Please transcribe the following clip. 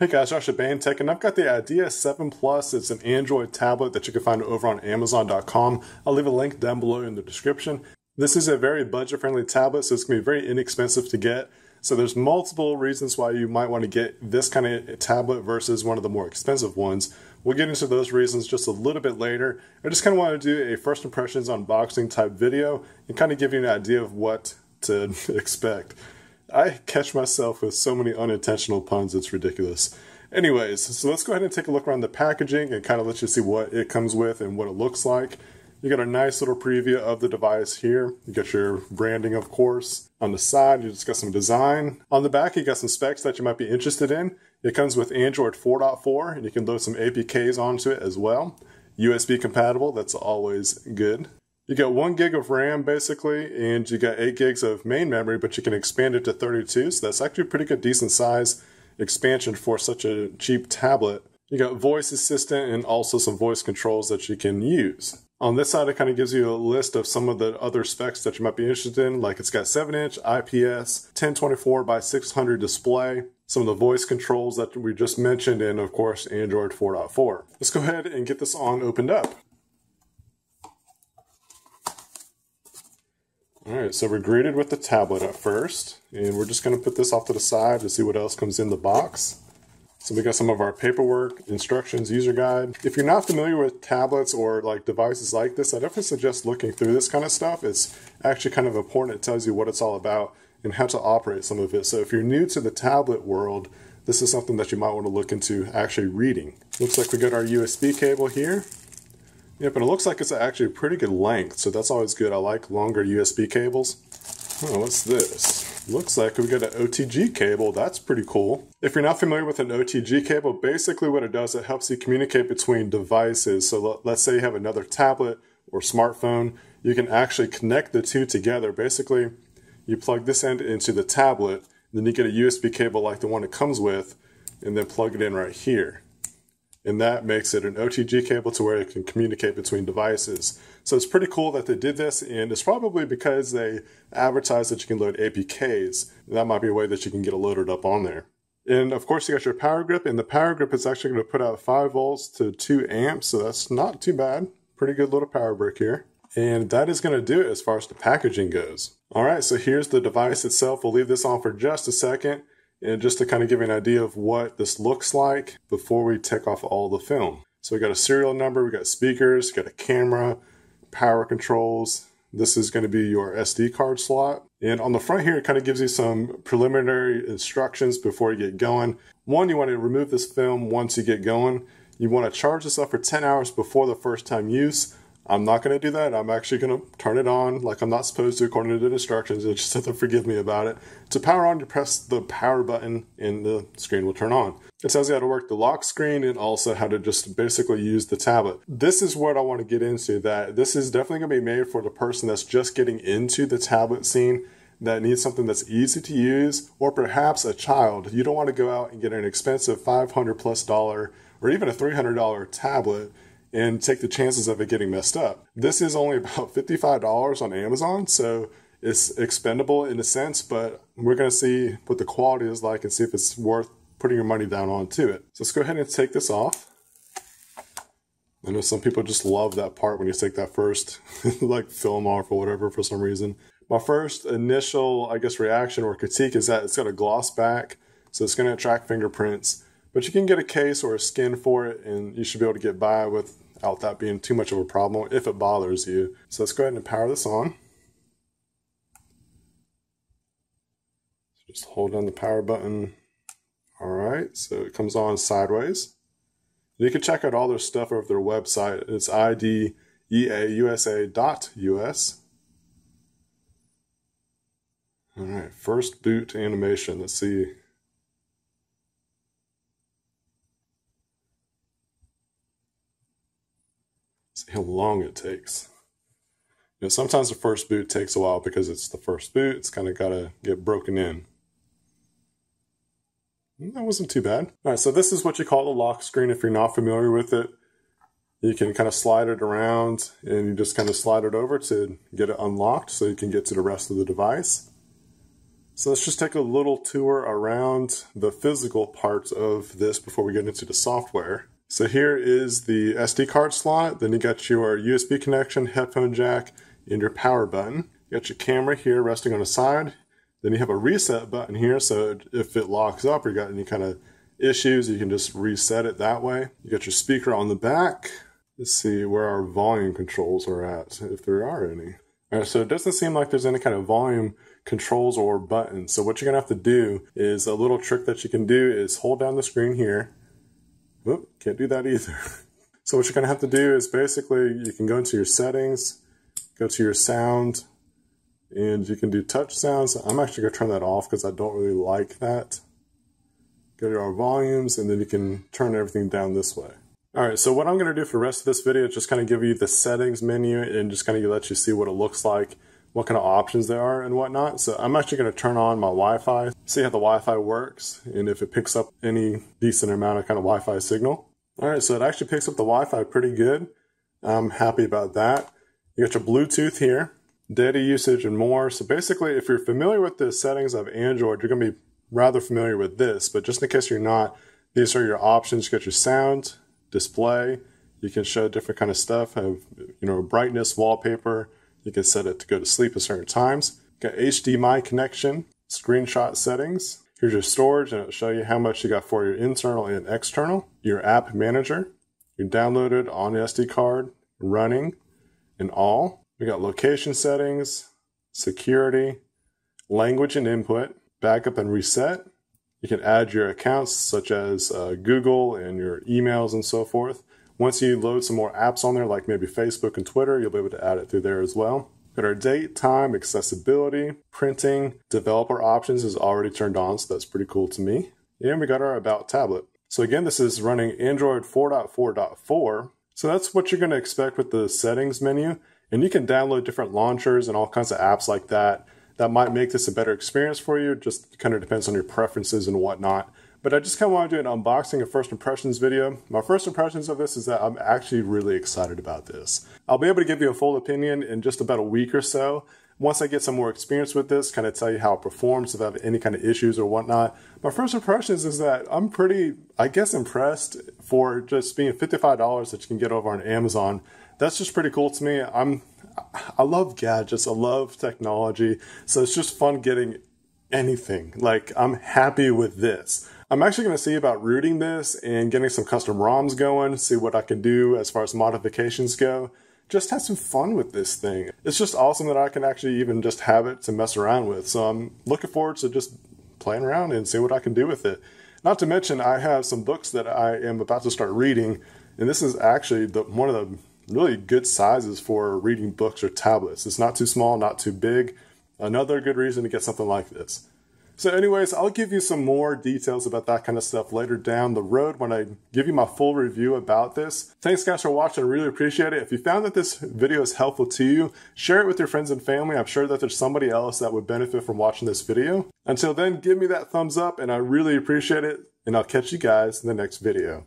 Hey guys, Josh at Tech, and I've got the Idea 7 Plus. It's an Android tablet that you can find over on Amazon.com. I'll leave a link down below in the description. This is a very budget-friendly tablet, so it's going to be very inexpensive to get. So there's multiple reasons why you might want to get this kind of tablet versus one of the more expensive ones. We'll get into those reasons just a little bit later. I just kind of want to do a first impressions unboxing type video and kind of give you an idea of what to expect. I catch myself with so many unintentional puns, it's ridiculous. Anyways, so let's go ahead and take a look around the packaging and kind of let you see what it comes with and what it looks like. You got a nice little preview of the device here. You got your branding, of course. On the side, you just got some design. On the back, you got some specs that you might be interested in. It comes with Android 4.4, and you can load some APKs onto it as well. USB compatible, that's always good. You got one gig of RAM basically, and you got eight gigs of main memory, but you can expand it to 32. So that's actually a pretty good, decent size expansion for such a cheap tablet. You got voice assistant and also some voice controls that you can use. On this side, it kind of gives you a list of some of the other specs that you might be interested in. Like it's got 7 inch IPS, 1024 by 600 display, some of the voice controls that we just mentioned, and of course, Android 4.4. Let's go ahead and get this on opened up. All right, so we're greeted with the tablet at first, and we're just gonna put this off to the side to see what else comes in the box. So we got some of our paperwork, instructions, user guide. If you're not familiar with tablets or like devices like this, I definitely suggest looking through this kind of stuff. It's actually kind of important. It tells you what it's all about and how to operate some of it. So if you're new to the tablet world, this is something that you might want to look into actually reading. Looks like we got our USB cable here. Yep, and it looks like it's actually a pretty good length, so that's always good. I like longer USB cables. Oh, what's this? Looks like we got an OTG cable. That's pretty cool. If you're not familiar with an OTG cable, basically what it does, it helps you communicate between devices. So let's say you have another tablet or smartphone, you can actually connect the two together. Basically, you plug this end into the tablet, then you get a USB cable like the one it comes with, and then plug it in right here and that makes it an OTG cable to where it can communicate between devices. So it's pretty cool that they did this, and it's probably because they advertise that you can load APKs. That might be a way that you can get it loaded up on there. And of course, you got your power grip, and the power grip is actually going to put out 5 volts to 2 amps, so that's not too bad. Pretty good little power brick here. And that is going to do it as far as the packaging goes. All right, so here's the device itself. We'll leave this on for just a second. And just to kind of give you an idea of what this looks like before we take off all the film. So we got a serial number, we got speakers, got a camera, power controls. This is going to be your SD card slot. And on the front here, it kind of gives you some preliminary instructions before you get going. One, you want to remove this film once you get going. You want to charge this up for 10 hours before the first time use. I'm not going to do that. I'm actually going to turn it on like I'm not supposed to according to the instructions. It just have to forgive me about it. To power on, you press the power button and the screen will turn on. It tells you how to work the lock screen and also how to just basically use the tablet. This is what I want to get into that this is definitely going to be made for the person that's just getting into the tablet scene that needs something that's easy to use or perhaps a child. You don't want to go out and get an expensive 500 plus dollar or even a $300 tablet and take the chances of it getting messed up. This is only about $55 on Amazon, so it's expendable in a sense, but we're going to see what the quality is like and see if it's worth putting your money down onto it. So let's go ahead and take this off. I know some people just love that part when you take that first like film off or whatever for some reason. My first initial, I guess, reaction or critique is that it's got a gloss back, so it's going to attract fingerprints. But you can get a case or a skin for it, and you should be able to get by without that being too much of a problem if it bothers you. So let's go ahead and power this on. Just hold down the power button. All right, so it comes on sideways. You can check out all their stuff over their website. It's ideausa.us. All right, first boot animation. Let's see how long it takes. You know, sometimes the first boot takes a while because it's the first boot. It's kind of got to get broken in. Mm, that wasn't too bad. All right, so this is what you call the lock screen if you're not familiar with it. You can kind of slide it around and you just kind of slide it over to get it unlocked so you can get to the rest of the device. So let's just take a little tour around the physical parts of this before we get into the software. So here is the SD card slot, then you got your USB connection, headphone jack, and your power button. You got your camera here resting on the side. Then you have a reset button here, so if it locks up or you got any kind of issues, you can just reset it that way. You got your speaker on the back. Let's see where our volume controls are at, if there are any. All right, so it doesn't seem like there's any kind of volume controls or buttons. So what you're gonna have to do is a little trick that you can do is hold down the screen here. Whoop, can't do that either. so what you're gonna have to do is basically you can go into your settings, go to your sound, and you can do touch sounds. I'm actually gonna turn that off because I don't really like that. Go to our volumes and then you can turn everything down this way. All right, so what I'm gonna do for the rest of this video is just kind of give you the settings menu and just kind of let you see what it looks like, what kind of options there are and whatnot. So I'm actually gonna turn on my Wi-Fi, see how the Wi-Fi works and if it picks up any decent amount of kind of Wi-Fi signal. All right, so it actually picks up the Wi-Fi pretty good. I'm happy about that. You got your Bluetooth here, data usage and more. So basically, if you're familiar with the settings of Android, you're gonna be rather familiar with this, but just in case you're not, these are your options. You got your sound, display. You can show different kind of stuff. Have you know brightness, wallpaper. You can set it to go to sleep at certain times. Got HDMI connection, screenshot settings. Here's your storage, and it'll show you how much you got for your internal and external. Your app manager. You downloaded on SD card, running, and all. We got location settings, security, language and input, backup and reset, you can add your accounts such as uh, Google and your emails and so forth. Once you load some more apps on there, like maybe Facebook and Twitter, you'll be able to add it through there as well. Got our date, time, accessibility, printing, developer options is already turned on, so that's pretty cool to me. And we got our About tablet. So again, this is running Android 4.4.4. So that's what you're going to expect with the settings menu. And you can download different launchers and all kinds of apps like that that might make this a better experience for you. Just kind of depends on your preferences and whatnot. But I just kind of want to do an unboxing and first impressions video. My first impressions of this is that I'm actually really excited about this. I'll be able to give you a full opinion in just about a week or so. Once I get some more experience with this, kind of tell you how it performs, if I have any kind of issues or whatnot. My first impressions is that I'm pretty, I guess, impressed for just being $55 that you can get over on Amazon. That's just pretty cool to me. I'm I love gadgets. I love technology. So it's just fun getting anything. Like I'm happy with this. I'm actually going to see about rooting this and getting some custom ROMs going, see what I can do as far as modifications go. Just have some fun with this thing. It's just awesome that I can actually even just have it to mess around with. So I'm looking forward to just playing around and see what I can do with it. Not to mention, I have some books that I am about to start reading, and this is actually the, one of the really good sizes for reading books or tablets. It's not too small, not too big. Another good reason to get something like this. So anyways, I'll give you some more details about that kind of stuff later down the road when I give you my full review about this. Thanks guys for watching. I really appreciate it. If you found that this video is helpful to you, share it with your friends and family. I'm sure that there's somebody else that would benefit from watching this video. Until then, give me that thumbs up and I really appreciate it. And I'll catch you guys in the next video.